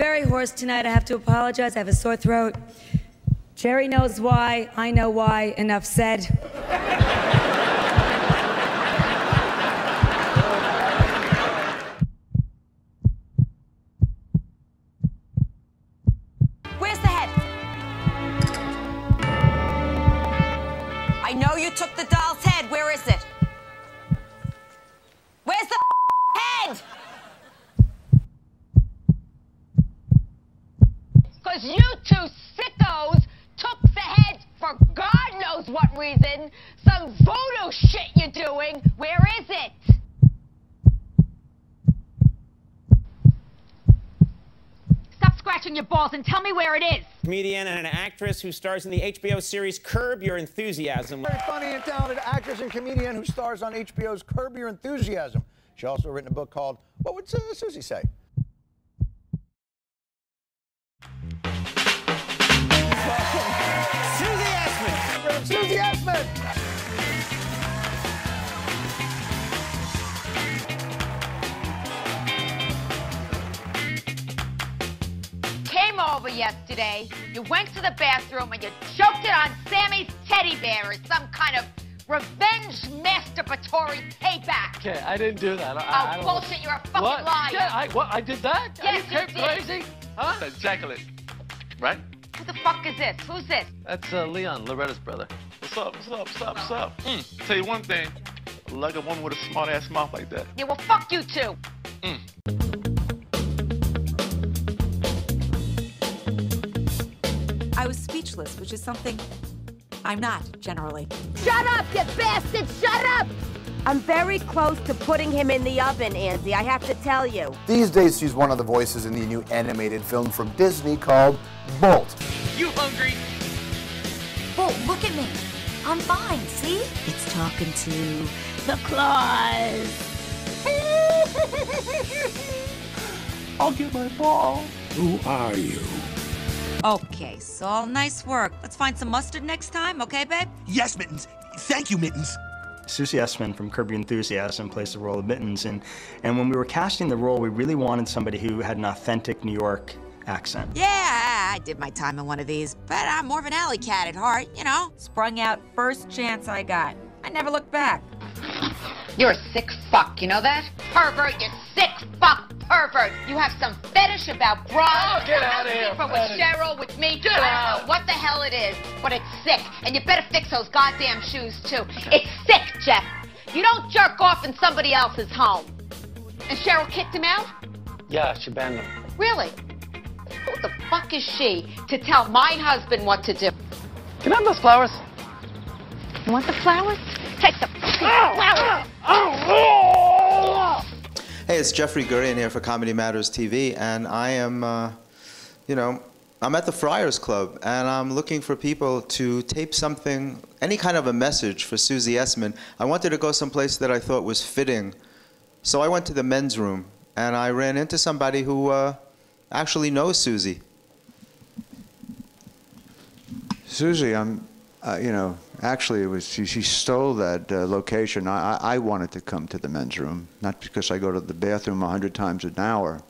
very hoarse tonight. I have to apologize. I have a sore throat. Jerry knows why. I know why. Enough said. Where's the head? I know you took the Stop your balls and tell me where it is. comedian and an actress who stars in the HBO series Curb Your Enthusiasm. Very funny and talented actress and comedian who stars on HBO's Curb Your Enthusiasm. She also written a book called What Would uh, Susie Say? Susie Essman. Susie Essman! Over yesterday, you went to the bathroom and you choked it on Sammy's teddy bear as some kind of revenge masturbatory payback. Okay, I didn't do that. I, Oh, I don't bullshit, you're a fucking what? liar. Yeah, I, what, I did that? Are Yes, you you did. crazy? Huh? Ejaculate. Right? Who the fuck is this? Who's this? That's uh, Leon, Loretta's brother. What's up? What's up? What's up? What's up? Mm. Tell you one thing. Like a woman with a smart ass mouth like that. Yeah, well, fuck you too. I speechless, which is something I'm not generally. Shut up, you bastard! Shut up! I'm very close to putting him in the oven, Andy. I have to tell you. These days, she's one of the voices in the new animated film from Disney called Bolt. You hungry? Oh, look at me. I'm fine, see? It's talking to the claws. I'll get my ball. Who are you? Okay, so nice work. Let's find some mustard next time, okay, babe? Yes, Mittens. Thank you, Mittens. Susie Essman from Curb Your Enthusiasm plays the role of Mittens, and, and when we were casting the role, we really wanted somebody who had an authentic New York accent. Yeah, I did my time in one of these, but I'm more of an alley cat at heart, you know? Sprung out first chance I got. I never looked back. You're a sick fuck, you know that? Pervert, you sick fuck pervert. You have some fetish about bras. Oh, get outta here, Different Fetish. with Cheryl, with me. Get I don't out. know what the hell it is, but it's sick. And you better fix those goddamn shoes, too. It's sick, Jeff. You don't jerk off in somebody else's home. And Cheryl kicked him out? Yeah, she banned him. Really? Who the fuck is she to tell my husband what to do? Can I have those flowers? You want the flowers? Take the fucking flowers. Ah! Ah! Oh! Hey, it's Jeffrey Gurian here for Comedy Matters TV, and I am, uh, you know, I'm at the Friars Club, and I'm looking for people to tape something, any kind of a message for Susie Essman. I wanted to go someplace that I thought was fitting, so I went to the men's room, and I ran into somebody who uh, actually knows Susie. Susie, I'm, uh, you know, actually, it was she, she stole that uh, location. I, I wanted to come to the men's room, not because I go to the bathroom a hundred times an hour,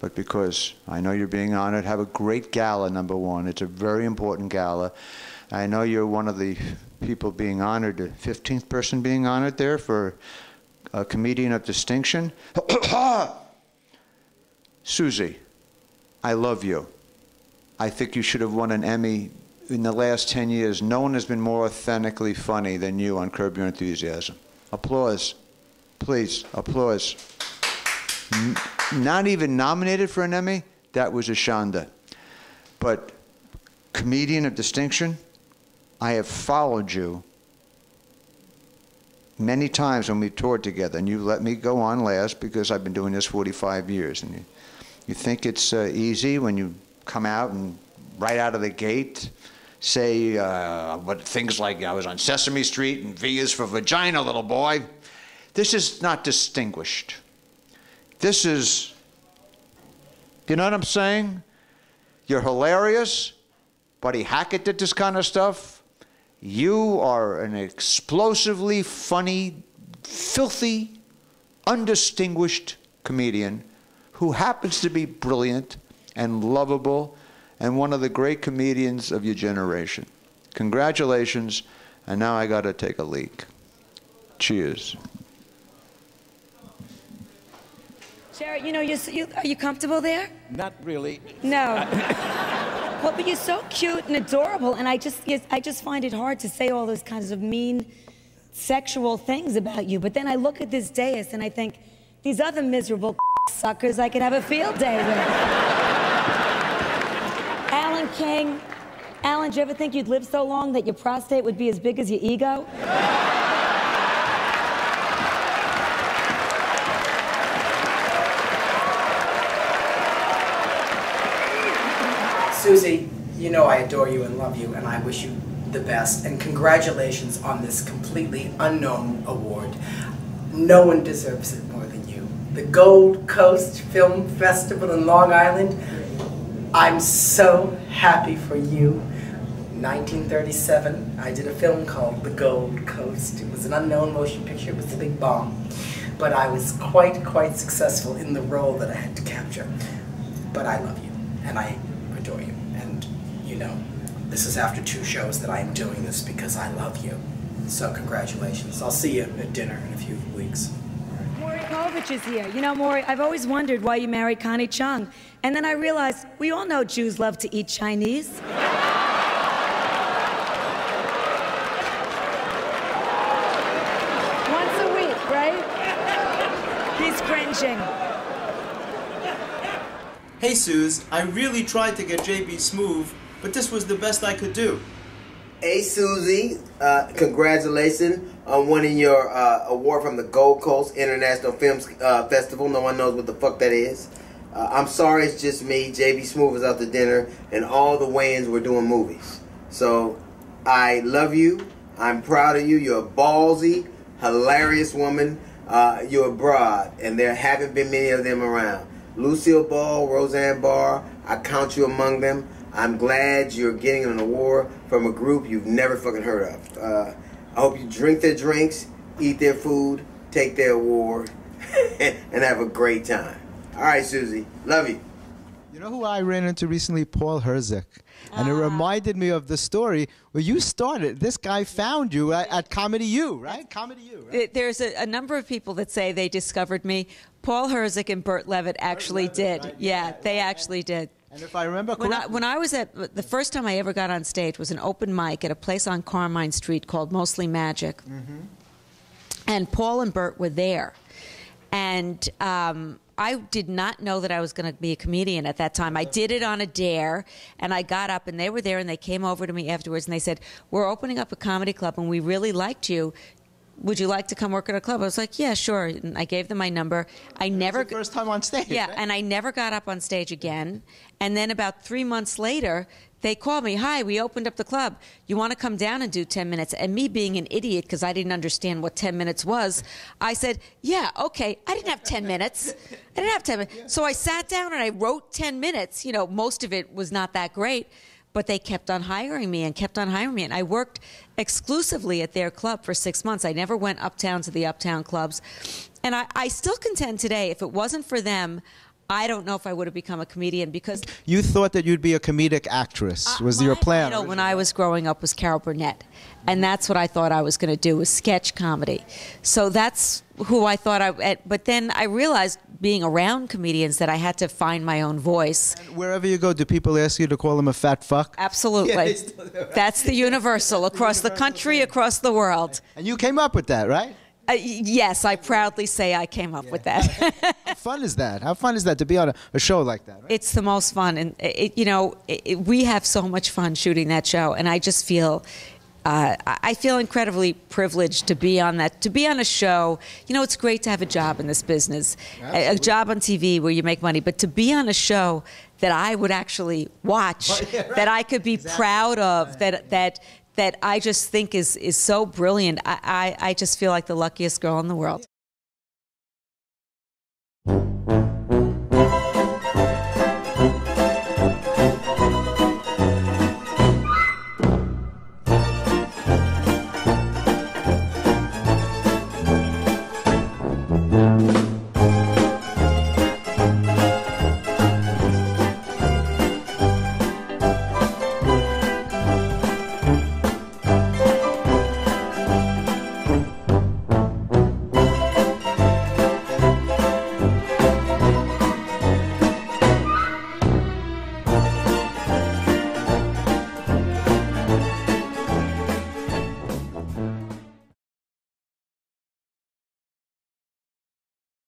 but because I know you're being honored. Have a great gala, number one. It's a very important gala. I know you're one of the people being honored, the 15th person being honored there for a comedian of distinction. Susie, I love you. I think you should have won an Emmy in the last 10 years. No one has been more authentically funny than you on Curb Your Enthusiasm. Applause. Please, applause. Not even nominated for an Emmy? That was a. But comedian of distinction, I have followed you many times when we toured together, and you let me go on last because I've been doing this 45 years. And you, you think it's uh, easy when you come out and right out of the gate say uh, what things like I was on Sesame Street and V is for vagina, little boy. This is not distinguished. This is, you know what I'm saying? You're hilarious. Buddy Hackett did this kind of stuff. You are an explosively funny, filthy undistinguished comedian who happens to be brilliant and lovable and one of the great comedians of your generation. Congratulations, and now I got to take a leak. Cheers. Jerry, you know, you're, you, are you comfortable there? Not really. No. well, but you're so cute and adorable, and I just, yes, I just find it hard to say all those kinds of mean, sexual things about you. But then I look at this dais and I think, these other miserable suckers I could have a field day with. King, Alan, do you ever think you'd live so long that your prostate would be as big as your ego? Susie, you know I adore you and love you, and I wish you the best. And congratulations on this completely unknown award. No one deserves it more than you. The Gold Coast Film Festival in Long Island, I'm so happy for you. 1937, I did a film called The Gold Coast. It was an unknown motion picture, it was a big bomb. But I was quite, quite successful in the role that I had to capture. But I love you, and I adore you. And you know, this is after two shows that I am doing this because I love you. So congratulations. I'll see you at dinner in a few weeks. Is here. You know, Maury, I've always wondered why you married Connie Chung. And then I realized we all know Jews love to eat Chinese. Once a week, right? He's cringing. Hey, Suze, I really tried to get JB Smoove, but this was the best I could do. Hey, Susie, uh, congratulations on winning your uh, award from the Gold Coast International Film uh, Festival. No one knows what the fuck that is. Uh, I'm sorry, it's just me. JB Smoove is out to dinner, and all the Wayans were doing movies. So, I love you. I'm proud of you. You're a ballsy, hilarious woman. Uh, you're broad, and there haven't been many of them around. Lucille Ball, Roseanne Barr, I count you among them. I'm glad you're getting an award from a group you've never fucking heard of. Uh, I hope you drink their drinks, eat their food, take their award, and have a great time. All right, Susie. Love you. You know who I ran into recently? Paul Herzig. And it reminded me of the story where you started. This guy found you at, at Comedy U, right? Comedy U. Th- There's a, a number of people that say they discovered me. Paul Herzig and Burt Levitt actually did. Yeah, they actually did. And if I remember When I, correctly, when I was at the first time I ever got on stage was an open mic at a place on Carmine Street called Mostly Magic, and Paul and Bert were there, and um, I did not know that I was going to be a comedian at that time. I did it on a dare, and I got up, and they were there, and they came over to me afterwards, and they said, "We're opening up a comedy club, and we really liked you." Would you like to come work at a club? I was like, yeah, sure. And I gave them my number. I never first time on stage. yeah, and I never got up on stage again. And then about three months later, they called me, Hi, we opened up the club. You want to come down and do 10 minutes? And me being an idiot, because I didn't understand what 10 minutes was, I said, Yeah, okay. I didn't have 10 minutes. I didn't have 10 minutes. So I sat down and I wrote 10 minutes. You know, most of it was not that great. But they kept on hiring me and kept on hiring me. And I worked exclusively at their club for six months. I never went uptown to the uptown clubs. And I, I still contend today, if it wasn't for them, I don't know if I would have become a comedian because you thought that you'd be a comedic actress. Uh, was your plan? idol when I was growing up was Carol Burnett, and that's what I thought I was going to do was sketch comedy. So that's who I thought I. But then I realized, being around comedians, that I had to find my own voice. Wherever you go, do people ask you to call them a fat fuck? Absolutely, that's the universal across the country, across the world. And you came up with that, right? Uh, yes, I proudly say I came up with that. How fun is that? How fun is that to be on a, a show like that? Right? It's the most fun, and it, you know, it, we have so much fun shooting that show, and I just feel. Uh, I feel incredibly privileged to be on that, to be on a show. You know, it's great to have a job in this business, a, a job on TV where you make money, but to be on a show that I would actually watch, that I could be proud of, that that that I just think is is so brilliant. I, I I just feel like the luckiest girl in the world.